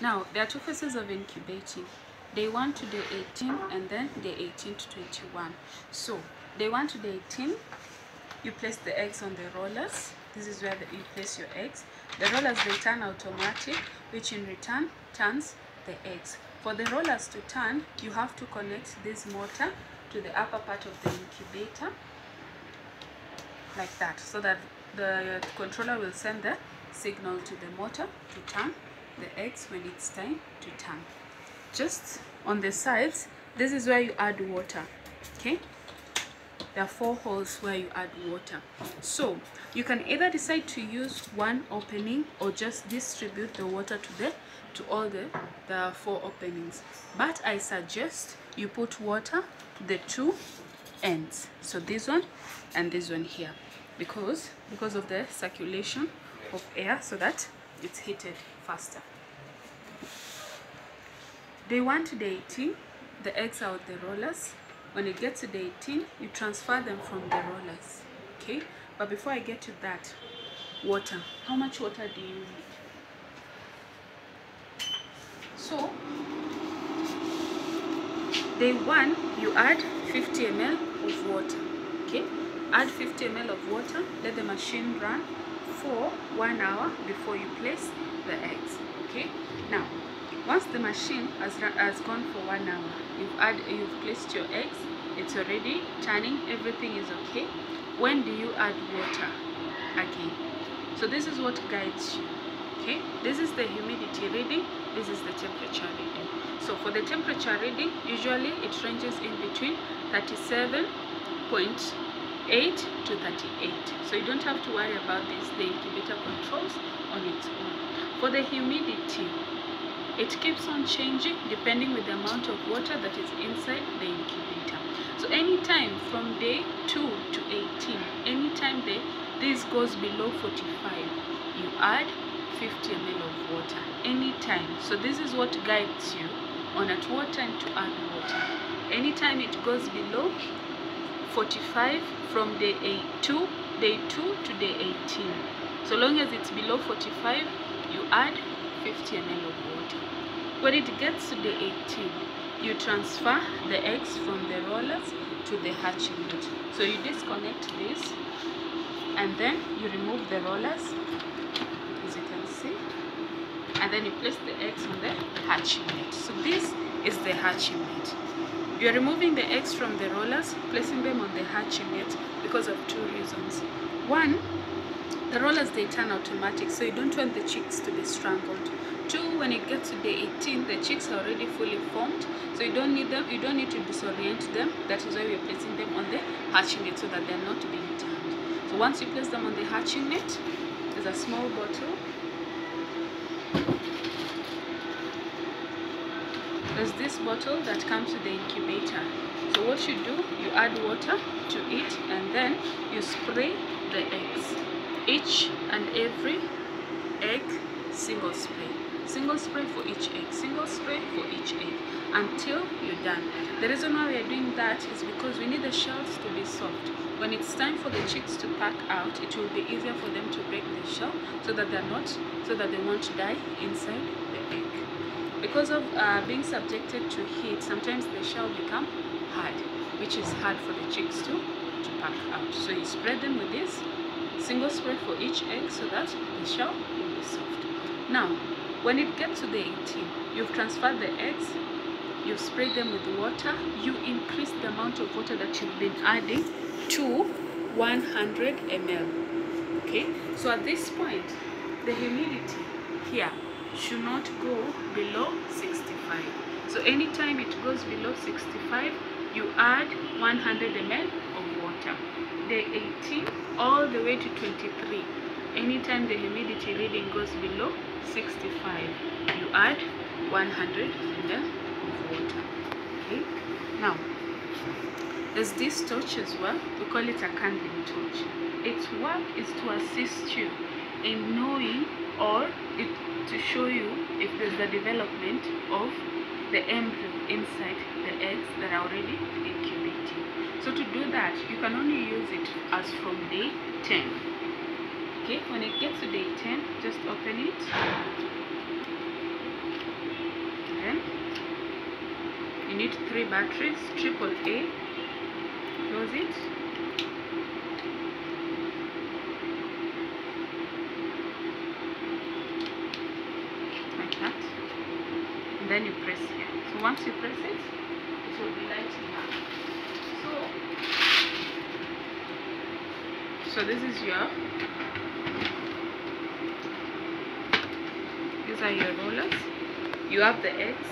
Now, there are two phases of incubating. Day 1 to day 18 and then day 18 to 21. So, day 1 to day 18, you place the eggs on the rollers. This is where the, you place your eggs. The rollers, they turn automatic, which in return turns the eggs. For the rollers to turn, you have to connect this motor to the upper part of the incubator like that so that the controller will send the signal to the motor to turn the eggs when it's time to turn. Just on the sides this is where you add water okay? There are four holes where you add water. So you can either decide to use one opening or just distribute the water to the to all the the four openings. But i suggest you put water the two ends. So this one and this one here. Because because of the circulation of air so that it's heated faster. Day 1 to day 18 the eggs are with the rollers. When it gets to day 18 you transfer them from the rollers okay? But before i get to that water. How much water do you need? So day 1 you add 50 ml of water okay? Add 50 ml of water let the machine run for one hour before you place the eggs okay? Now once the machine has, has gone for one hour you've add you've placed your eggs it's already turning everything is okay. When do you add water again? So this is what guides you okay? This is the humidity reading this is the temperature reading. So for the temperature reading usually it ranges in between 37 point 8 to 38 so you don't have to worry about this. The incubator controls on its own. For the humidity it keeps on changing depending with the amount of water that is inside the incubator. So anytime from day 2 to 18 anytime the this goes below 45 you add 50 ml of water anytime. So this is what guides you on at what time to add water. Anytime it goes below 45 from day 8 to day 2 to day 18 so long as it's below 45 you add 50 ml of water. When it gets to day 18 you transfer the eggs from the rollers to the hatching net so you disconnect this and then you remove the rollers as you can see and then you place the eggs on the hatching net. So this is the hatching net you are removing the eggs from the rollers, placing them on the hatching net because of two reasons. One, the rollers they turn automatic, so you don't want the chicks to be strangled. Two, when it gets to day 18, the chicks are already fully formed, so you don't need them, you don't need to disorient them. That is why we are placing them on the hatching net so that they are not being turned. So once you place them on the hatching net, there's a small bottle there's this bottle that comes with the incubator. So what you do you add water to it and then you spray the eggs. Each and every egg single spray. Single spray for each egg. Single spray for each egg until you're done. The reason why we are doing that is because we need the shells to be soft. When it's time for the chicks to pack out it will be easier for them to break the shell so that they're not so that they won't die inside the egg because of uh, being subjected to heat sometimes the shell become hard which is hard for the chicks to to pack out. So you spread them with this single spray for each egg so that the shell will be soft. Now when it gets to the 18 you've transferred the eggs you've sprayed them with water you increase the amount of water that you've been adding to 100 ml okay? So at this point the humidity here should not go below 65 so anytime it goes below 65 you add 100 ml of water. Day 18 all the way to 23 anytime the humidity reading goes below 65 you add 100 ml of water. Okay? Now there's this torch as well. We call it a candling torch. Its work is to assist you in knowing or it to show you if there's a development of the embryo inside the eggs that are already incubating. So to do that, you can only use it as from day 10. Okay, when it gets to day 10, just open it. Then you need three batteries, triple A, close it, then you press here. So once you press it it will be lighting up so so this is your these are your rollers. You have the eggs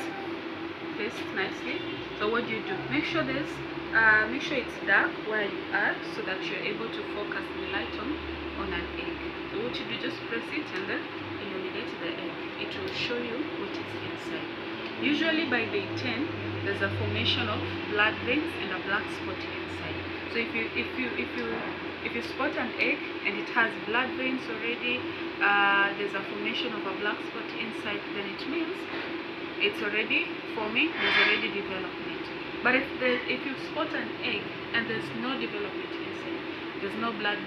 placed nicely. So what do you do? Make sure this, uh, make sure it's dark where you are so that you're able to focus the light on on an egg. So what you do just press it and then illuminate the egg. It will show you what is inside usually by day 10 there's a formation of blood veins and a black spot inside. So if you if you if you if you spot an egg and it has blood veins already uh, there's a formation of a black spot inside then it means it's already forming there's already development. But if the if you spot an egg and there's no development inside there's no blood